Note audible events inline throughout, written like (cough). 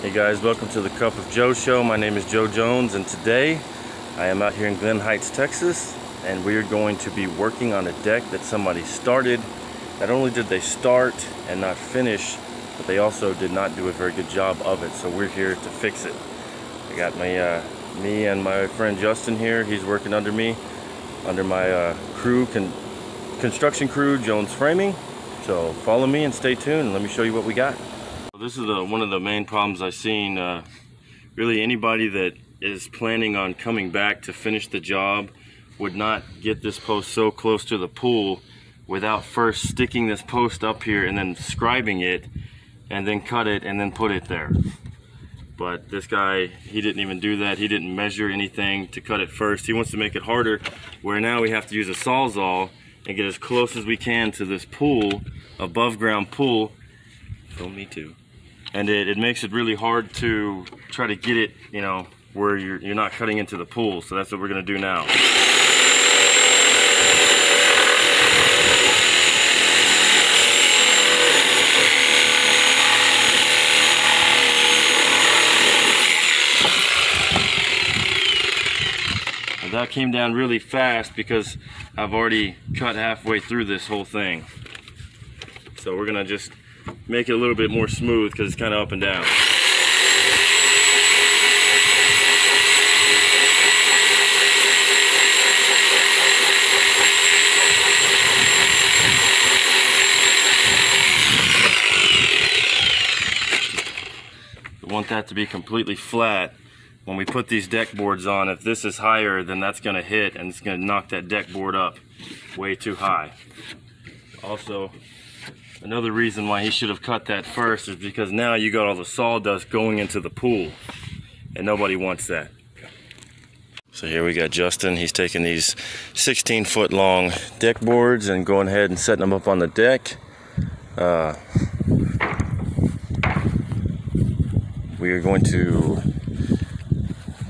Hey guys, welcome to the Cup of Joe show. My name is Joe Jones and today I am out here in Glen Heights, Texas and we are going to be working on a deck that somebody started. Not only did they start and not finish, but they also did not do a very good job of it. So we're here to fix it. I got my, uh, me and my friend Justin here. He's working under me, under my uh, crew, con construction crew, Jones Framing. So follow me and stay tuned let me show you what we got. This is one of the main problems I've seen. Uh, really anybody that is planning on coming back to finish the job would not get this post so close to the pool without first sticking this post up here and then scribing it and then cut it and then put it there. But this guy, he didn't even do that. He didn't measure anything to cut it first. He wants to make it harder where now we have to use a sawzall and get as close as we can to this pool, above ground pool. Film me too and it, it makes it really hard to try to get it, you know, where you're, you're not cutting into the pool. So that's what we're gonna do now. That came down really fast because I've already cut halfway through this whole thing. So we're gonna just make it a little bit more smooth because it's kind of up and down. We want that to be completely flat when we put these deck boards on if this is higher then that's going to hit and it's going to knock that deck board up way too high also Another reason why he should have cut that first is because now you got all the sawdust going into the pool and nobody wants that. So here we got Justin. He's taking these 16 foot long deck boards and going ahead and setting them up on the deck. Uh, we are going to,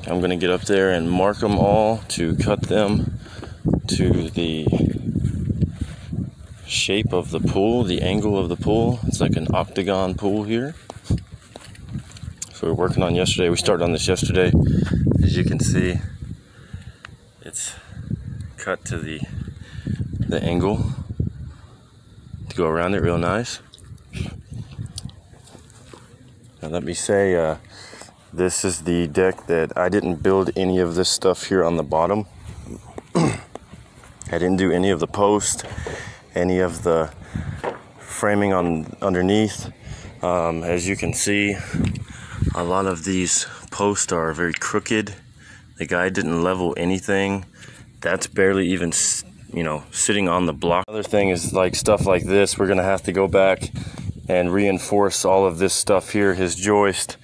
I'm going to get up there and mark them all to cut them to the shape of the pool, the angle of the pool. It's like an octagon pool here. So we are working on yesterday. We started on this yesterday. As you can see, it's cut to the the angle to go around it real nice. Now let me say, uh, this is the deck that I didn't build any of this stuff here on the bottom. (clears throat) I didn't do any of the post any of the framing on underneath. Um, as you can see, a lot of these posts are very crooked. The guy didn't level anything. That's barely even, you know, sitting on the block. Other thing is like stuff like this, we're gonna have to go back and reinforce all of this stuff here, his joist.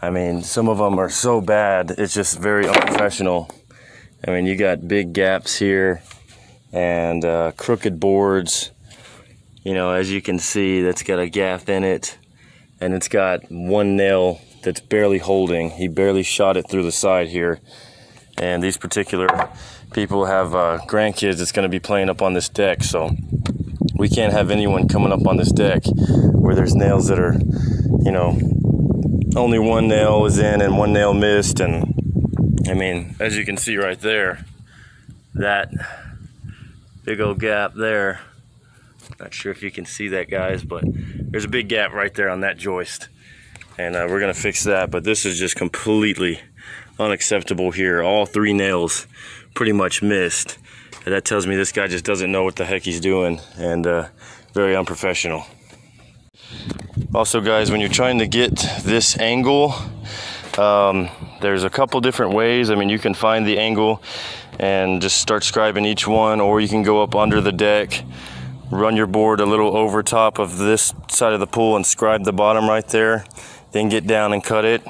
I mean, some of them are so bad, it's just very unprofessional. I mean, you got big gaps here and uh, crooked boards. You know, as you can see, that's got a gap in it, and it's got one nail that's barely holding. He barely shot it through the side here. And these particular people have uh, grandkids that's going to be playing up on this deck, so we can't have anyone coming up on this deck where there's nails that are, you know, only one nail is in and one nail missed. And I mean, as you can see right there, that big old gap there. Not sure if you can see that guys, but there's a big gap right there on that joist. And uh, we're gonna fix that, but this is just completely unacceptable here. All three nails pretty much missed. And that tells me this guy just doesn't know what the heck he's doing and uh, very unprofessional. Also guys, when you're trying to get this angle, um, there's a couple different ways. I mean, you can find the angle and just start scribing each one, or you can go up under the deck, run your board a little over top of this side of the pool and scribe the bottom right there, then get down and cut it.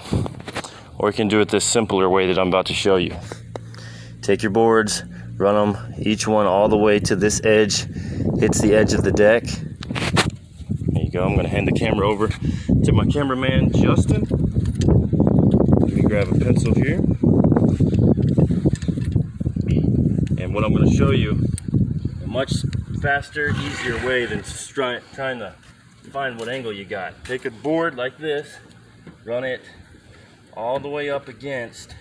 Or you can do it this simpler way that I'm about to show you. Take your boards, run them each one all the way to this edge, hits the edge of the deck. There you go. I'm going to hand the camera over to my cameraman, Justin. Let me grab a pencil here. What I'm going to show you, a much faster, easier way than trying to find what angle you got. Take a board like this, run it all the way up against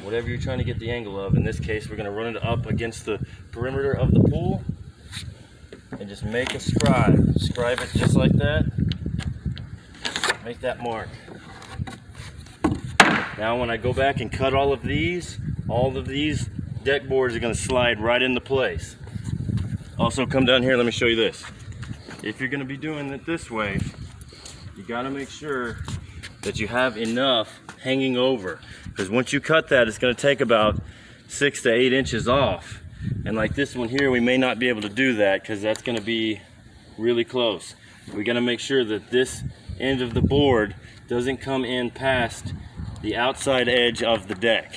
whatever you're trying to get the angle of. In this case, we're gonna run it up against the perimeter of the pool and just make a scribe. Scribe it just like that. Make that mark. Now when I go back and cut all of these, all of these deck boards are gonna slide right into place. Also come down here, let me show you this. If you're gonna be doing it this way, you gotta make sure that you have enough hanging over. Because once you cut that, it's gonna take about six to eight inches off. And like this one here, we may not be able to do that because that's gonna be really close. We gotta make sure that this end of the board doesn't come in past the outside edge of the deck.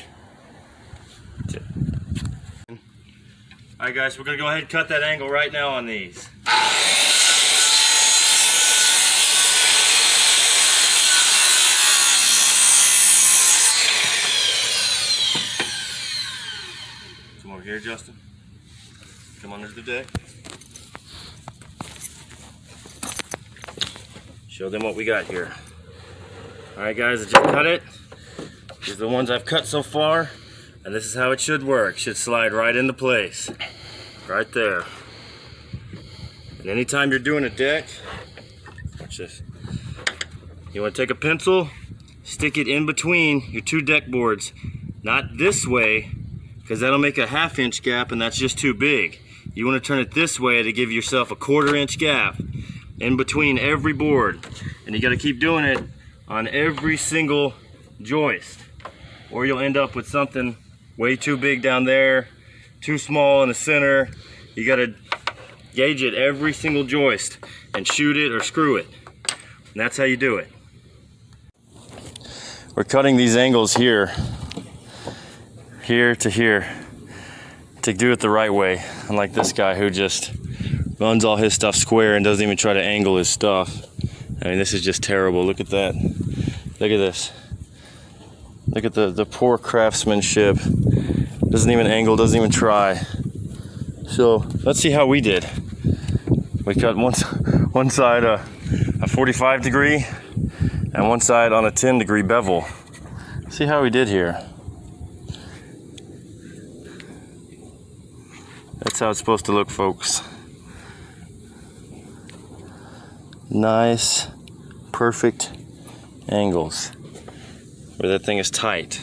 All right guys, we're gonna go ahead and cut that angle right now on these. Come over here, Justin. Come under the deck. Show them what we got here. All right guys, I just cut it. These are the ones I've cut so far. And this is how it should work. Should slide right into place. Right there. And anytime you're doing a deck, just you want to take a pencil, stick it in between your two deck boards. Not this way, because that'll make a half inch gap and that's just too big. You want to turn it this way to give yourself a quarter inch gap in between every board. And you got to keep doing it on every single joist or you'll end up with something way too big down there, too small in the center. You gotta gauge it every single joist and shoot it or screw it. And that's how you do it. We're cutting these angles here, here to here, to do it the right way. Unlike this guy who just runs all his stuff square and doesn't even try to angle his stuff. I mean, this is just terrible. Look at that. Look at this. Look at the, the poor craftsmanship. Doesn't even angle, doesn't even try. So let's see how we did. We cut one, one side a, a 45 degree and one side on a 10 degree bevel. See how we did here. That's how it's supposed to look, folks. Nice, perfect angles where that thing is tight.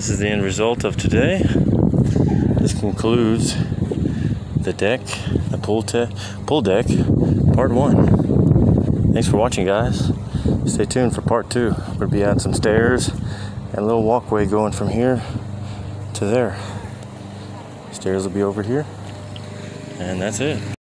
This is the end result of today. This concludes the deck, the pull, te- pool deck, part one. Thanks for watching, guys. Stay tuned for part two. We'll be at some stairs and a little walkway going from here to there. Stairs will be over here, and that's it.